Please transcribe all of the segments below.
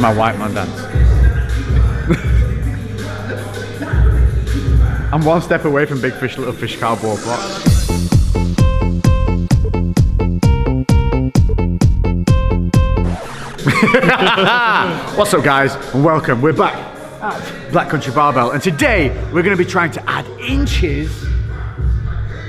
my white man dance. I'm one step away from big fish, little fish cardboard box. What's up guys and welcome. We're back at Black Country Barbell and today we're going to be trying to add inches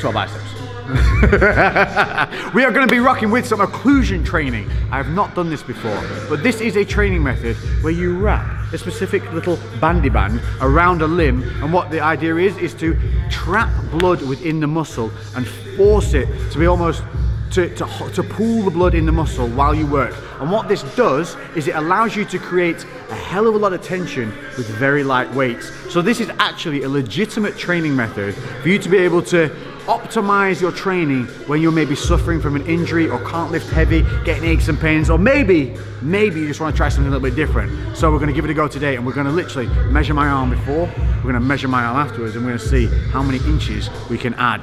to our biceps. we are going to be rocking with some occlusion training. I have not done this before, but this is a training method where you wrap a specific little bandy band around a limb and what the idea is is to trap blood within the muscle and force it to be almost to, to, to pool the blood in the muscle while you work. And what this does is it allows you to create a hell of a lot of tension with very light weights. So this is actually a legitimate training method for you to be able to optimize your training when you're maybe suffering from an injury or can't lift heavy, getting aches and pains, or maybe, maybe you just want to try something a little bit different. So we're going to give it a go today and we're going to literally measure my arm before, we're going to measure my arm afterwards and we're going to see how many inches we can add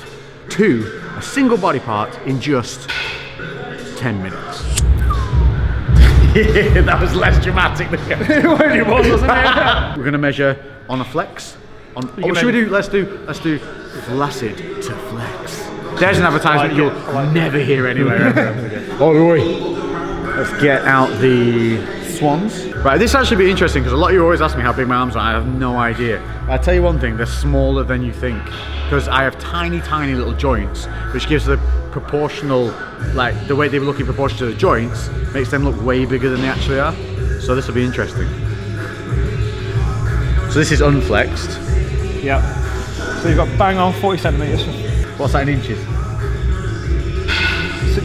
to a single body part in just 10 minutes. that was less dramatic than it was, wasn't it? We're gonna measure on a flex. On, oh, should we do? Let's do. Let's do flaccid to flex. There's an advertisement like you'll like never hear anywhere. ever. oh, boy. Let's get out the swans. Right, this actually be interesting because a lot of you always ask me how big my arms are. I have no idea. I tell you one thing, they're smaller than you think because I have tiny, tiny little joints, which gives the proportional, like the way they look in proportion to the joints, makes them look way bigger than they actually are. So this will be interesting. So this is unflexed. Yep. So you've got bang on 40 centimetres, What's that in inches?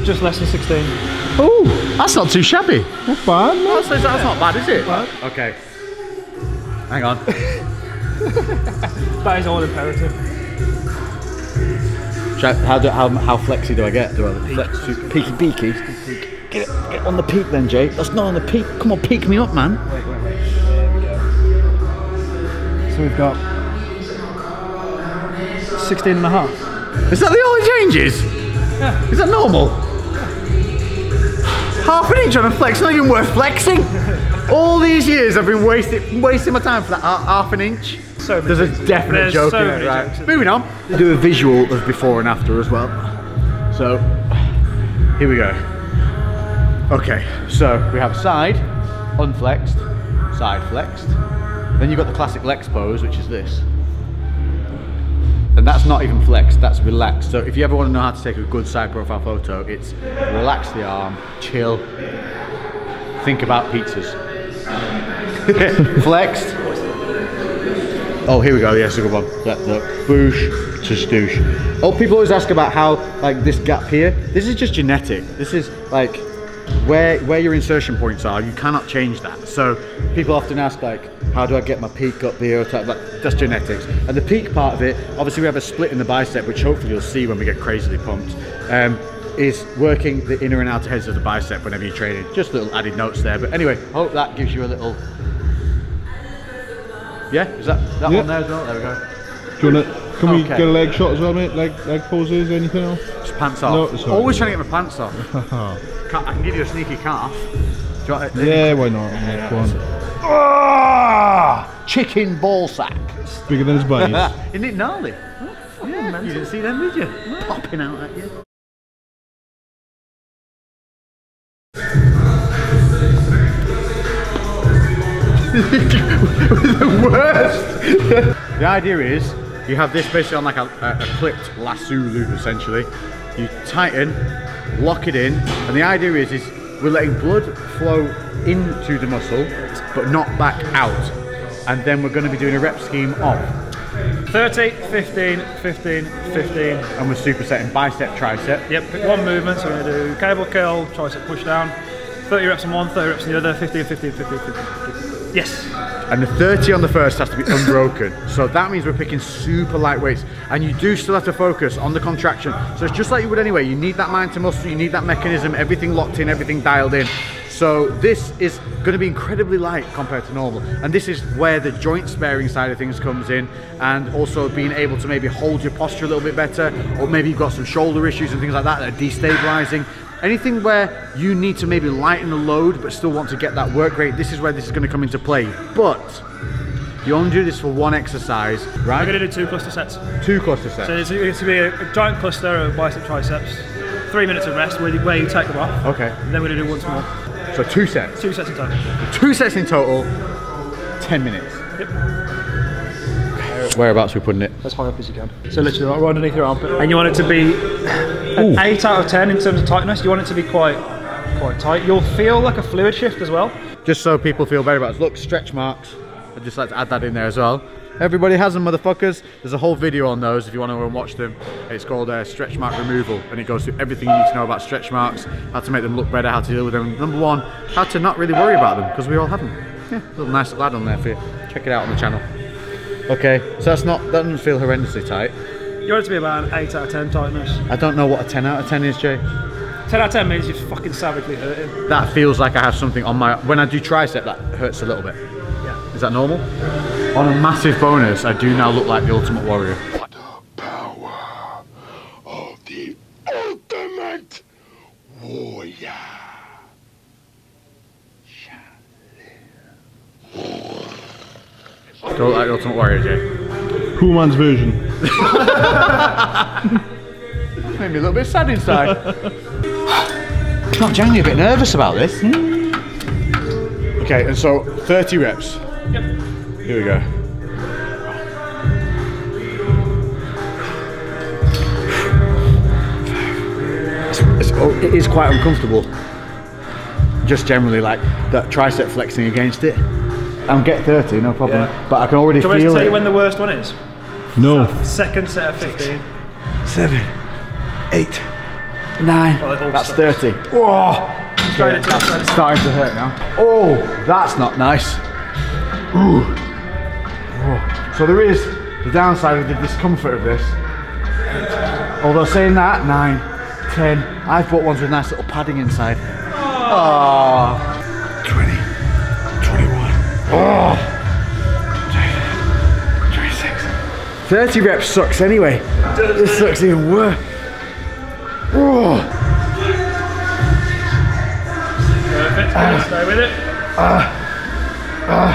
Just less than 16. Oh, that's not too shabby. Not bad, no. That's, that's not bad, is it? Bad. Okay. Hang on. That is all imperative. I- How, do, how, how flexy do I get? Do I flex to peaky peaky? Get, it, get on the peak then, Jay. That's not on the peak. Come on, peak me up, man. Wait, wait, wait. There we go. So we've got 16 and a half. Is that the only changes? Yeah. Is that normal? Half an inch on a flex, not even worth flexing. All these years I've been wasting wasting my time for that ha- half an inch. So There's a definite There's joke so in it, right? jokes. Moving on. Do a visual of before and after as well. So, here we go. Okay, so we have side, unflexed, side flexed. Then you've got the classic Lex pose, which is this. And that's not even flexed, that's relaxed. So if you ever want to know how to take a good side profile photo, it's relax the arm, chill, think about pizzas. flexed. Oh, here we go. Yes, a good one. That, that boosh to stoosh. Oh, people always ask about how like this gap here. This is just genetic. This is like where where your insertion points are. You cannot change that. So people often ask like, how do I get my peak up here? Or type, like, that's genetics. And the peak part of it, obviously we have a split in the bicep, which hopefully you'll see when we get crazily pumped. Um, is working the inner and outer heads of the bicep whenever you're training. Just little added notes there. But anyway, hope that gives you a little. Yeah, is that that Yeah. one there as well? There we go. Do you wanna, can we get a leg shot as well, mate? Leg, leg poses, anything else? Just pants off. No, it's all Always right. trying to get my pants off. I can give you a sneaky calf. Do you want yeah, why not? Yeah, go on. Ah, chicken ball sack. Bigger than his body. Isn't it gnarly? yeah, you didn't see them, did you? Popping out at you. the worst. the idea is you have this basically on like a, a, a clipped lasso loop essentially. You tighten, lock it in, and the idea is is we're letting blood flow into the muscle, but not back out. And then we're going to be doing a rep scheme of 30, 15, 15, 15. and we're supersetting bicep, tricep. Yep, one movement. So we're going to do cable curl, tricep push down. 30 reps on one, 30 reps on the other, 15, 15, 15, 15. 15. Yes. And the 30 on the first has to be unbroken. so that means we're picking super light weights. And you do still have to focus on the contraction. So it's just like you would anyway. You need that mind to muscle, you need that mechanism, everything locked in, everything dialed in. So this is going to be incredibly light compared to normal. And this is where the joint sparing side of things comes in and also being able to maybe hold your posture a little bit better or maybe you've got some shoulder issues and things like that that are destabilizing. Anything where you need to maybe lighten the load but still want to get that work rate, this is where this is going to come into play. But you only do this for one exercise, I'm right? going to do two cluster sets. Two cluster sets. So it's, it's to be a, a giant cluster of bicep triceps, three minutes of rest where you, where you take them off. Okay. And then we're going to do once more. So two sets. Two sets in total. Two sets in total, 10 minutes. Yep. Whereabouts are we putting it? As high up as you can. So literally right underneath your armpit. And you want it to be an 8 out of 10 in terms of tightness. You want it to be quite quite tight. You'll feel like a fluid shift as well. Just so people feel better about it. Look, stretch marks. I'd just like to add that in there as well. Everybody has them, motherfuckers. There's a whole video on those if you want to go and watch them. It's called uh, stretch mark removal, and it goes through everything you need to know about stretch marks, how to make them look better, how to deal with them. Number one, how to not really worry about them because we all have them. Yeah, a little nice lad on there for you. Check it out on the channel. Okay, so that's not that doesn't feel horrendously tight. You want it to be about an 8 out of 10 tightness. I don't know what a 10 out of 10 is, Jay. 10 out of 10 means you're fucking savagely hurting. That feels like I have something on my. When I do tricep, that hurts a little bit. Yeah. Is that normal? On a massive bonus, I do now look like the Ultimate Warrior. power of the ultimate warrior. Do I look like the Ultimate Warrior, Jay? Cool man's version. Made me a little bit sad inside. Not genuinely a bit nervous about this. Hmm? Okay, and so 30 reps. Yep. Here we go. It's, it's, oh, it is quite uncomfortable. Just generally like that tricep flexing against it. I'm get 30, no problem. Yeah. But I can already Do you want me feel to tell it. you when the worst one is? No. Second set of 15. Seven, eight, nine. Oh, that's stopped. 30. Whoa! Straight into that's that. starting to hurt now. Oh, that's not nice. Ooh. Oh. So there is the downside of the discomfort of this. Although saying that, nine, ten, I've bought ones with nice little padding inside. Oh. 20, 21, oh. 30 reps sucks anyway. This sucks even worse. Oh. Perfect. Ah. Stay with it. Ah. Ah.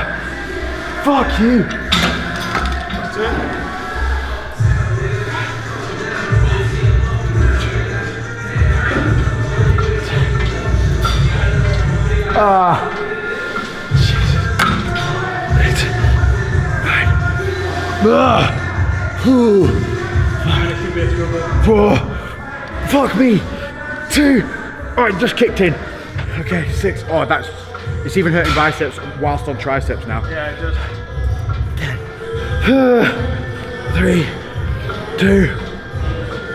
Fuck you. That's it. And a few bits rubber. Four. Fuck me. Two. Oh, it just kicked in. Okay, six. Oh, that's. It's even hurting biceps whilst on triceps now. Yeah, it does. Three. Two.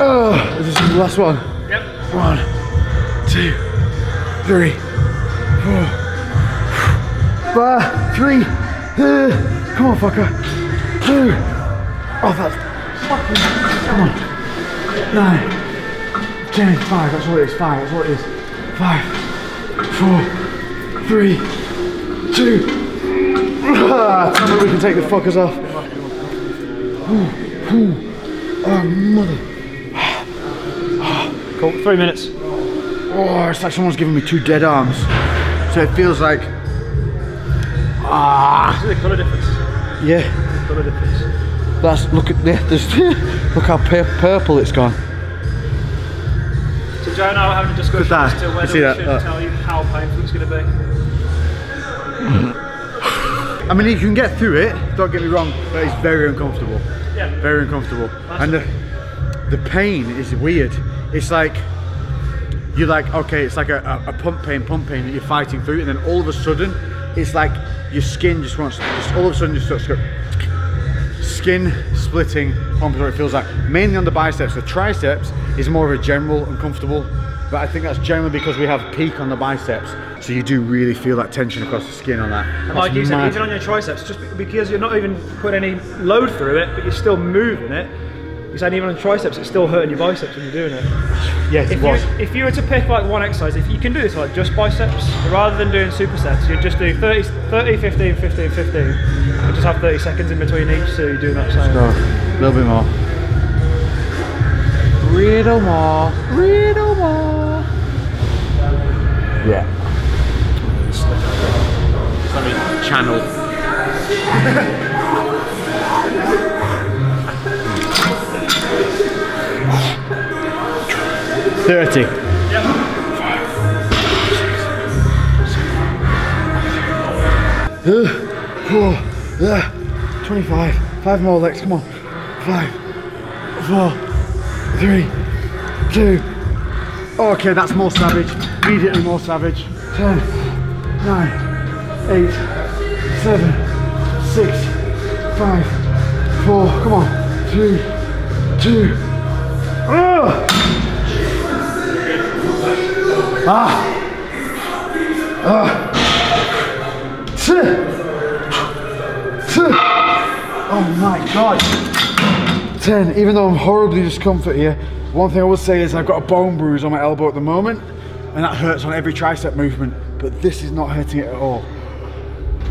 Oh, this is the last one. Yep. One. Two. Three. Four. Five. Three. Uh, come on, fucker. Two. Oh, that's fucking. Come on. Nine. Ten. Five. That's what it is. Five. That's what it is. Five. Four. Three. Two. Ah, tell me we can take the fuckers off. Ooh, ooh. Oh, mother. Cool. Three minutes. Oh, it's like someone's giving me two dead arms. So it feels like. Ah. See the colour difference. Yeah. Colour difference. That's look at this. look how pur- purple it's gone. So Joe and I were having a discussion that. as to whether see we that? should Uh. tell you how painful it's going to be. I mean, you can get through it. Don't get me wrong, but it's very uncomfortable. Yeah. Very uncomfortable. And the, the pain is weird. It's like you're like okay, it's like a, a, a pump pain, pump pain that you're fighting through, and then all of a sudden, it's like your skin just wants, just all of a sudden, just starts to go skin splitting what it feels like. Mainly on the biceps. The triceps is more of a general uncomfortable, but I think that's generally because we have peak on the biceps, so you do really feel that tension across the skin on that. Like you said, even on your triceps, just because you're not even putting any load through it, but you're still moving it. You're saying even on triceps, it's still hurting your biceps when you're doing it. yes, it If was. you, if you were to pick like one exercise, if you can do this like just biceps, rather than doing supersets, you'd just do 30, 30, 15, 15, 15, and just have 30 seconds in between each, so you're doing that same. Go. A little bit more. Little more. Little more. Yeah. Let me channel. Thirty. Four, uh, 25. Five more legs, come on. Five, four, three, two. Okay, that's more savage. Immediately more savage. Ten, nine, eight, seven, six, five, four. Come on. Three, two. Ugh. Ah. Ah. Two. Oh my god. 10. Even though I'm horribly discomfort here, one thing I would say is I've got a bone bruise on my elbow at the moment, and that hurts on every tricep movement, but this is not hurting it at all.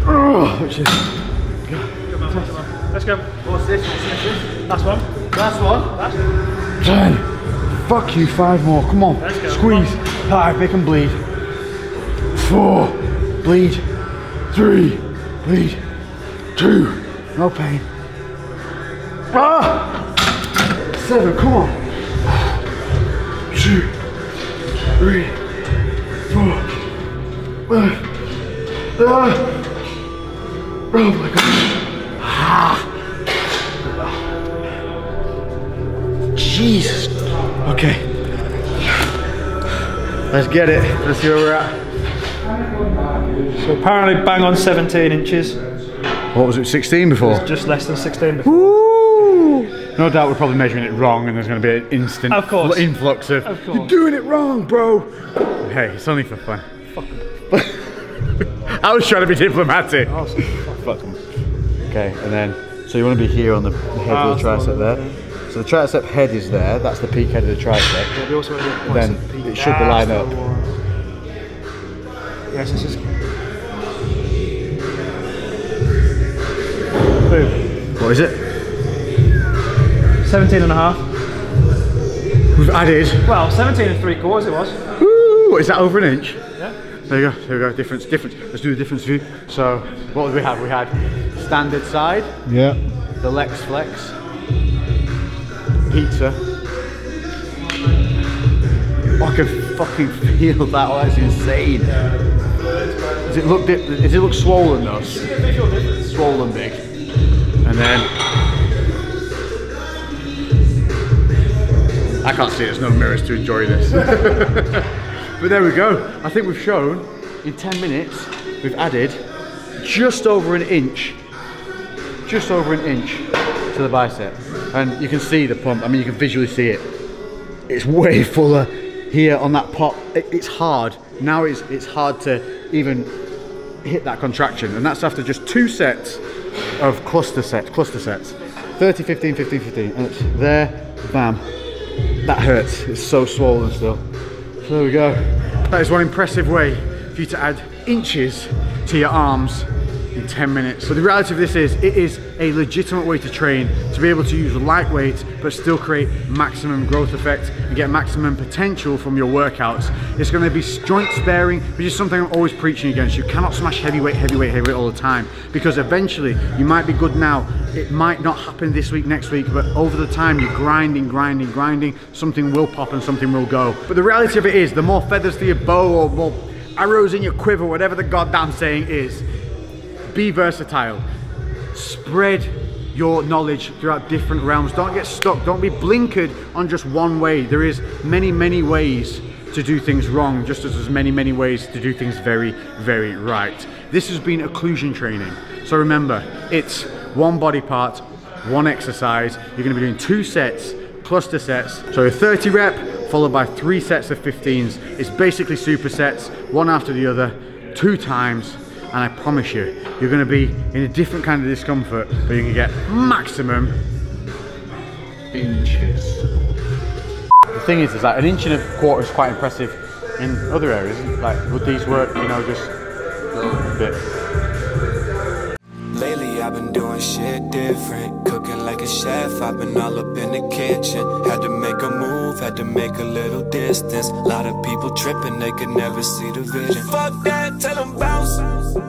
Ugh, which is. Let's go. What's this? What's this? Last one. Last one. Last. 10. Fuck you, five more. Come on. Let's go. Squeeze. Five, make them bleed. Four. Bleed. Three. Bleed. Two. No pain. Ah! Seven, come on. Two. Three. Four. Ah. Oh my god. Ah. Jesus. Let's get it. Let's see where we're at. So apparently bang on 17 inches. What was it, 16 before? Just less than 16 before. No doubt we're probably measuring it wrong and there's going to be an instant Of course. influx of, Of course. You're doing it wrong, bro! Hey, it's only for fun. I was trying to be diplomatic. Fuck 'em. Okay, and then, so you want to be here on the head of the tricep there. So the tricep head is there, that's the peak head of the tricep. We also want to Then it should line up. Yes, this is. Boom. What is it? 17 and a half. We've added. Well, 17 and three quarters it was. Woo! Is that over an inch? Yeah. There you go, there we go, difference, difference. Let's do the difference view. So, what did we have? We had standard side, Yeah. the Lex Flex, pizza. I can fucking feel that, oh, that's insane. Does it look, does it look swollen though? Swollen big. And then, I can't see, there's no mirrors to enjoy this. But there we go. I think we've shown in 10 minutes, we've added just over an inch, just over an inch to the bicep. And you can see the pump, I mean, you can visually see it. It's way fuller here on that pop. It- it's hard. Now it's, it's hard to even hit that contraction. And that's after just two sets of cluster sets, cluster sets. 30, 15, 15, 15. And it's there, bam. That hurts. It's so swollen still. So there we go. That is one impressive way for you to add inches to your arms in 10 minutes. So the reality of this is, it is a legitimate way to train to be able to use lightweight but still create maximum growth effect and get maximum potential from your workouts. It's going to be joint sparing, which is something I'm always preaching against. You cannot smash heavyweight, heavyweight, heavyweight all the time because eventually you might be good now. It might not happen this week, next week, but over the time you're grinding, grinding, grinding, something will pop and something will go. But the reality of it is, the more feathers to your bow or more arrows in your quiver, whatever the goddamn saying is, be versatile. Spread your knowledge throughout different realms. Don't get stuck. Don't be blinkered on just one way. There is many, many ways to do things wrong, just as there's many, many ways to do things very, very right. This has been occlusion training. So remember, it's one body part, one exercise. You're going to be doing two sets, cluster sets. So a 30 rep followed by three sets of 15s. It's basically supersets, one after the other, two times. And I promise you, you're going to be in a different kind of discomfort, but you can get maximum inches. The thing is, is that an inch and a quarter is quite impressive in other areas. Like, would these work, you know, just a bit? Lately I've been doing shit different, like a chef, I've been all up in the kitchen. Had to make a move, had to make a little distance. Lot of people tripping, they could never see the vision. Fuck that, tell them bounce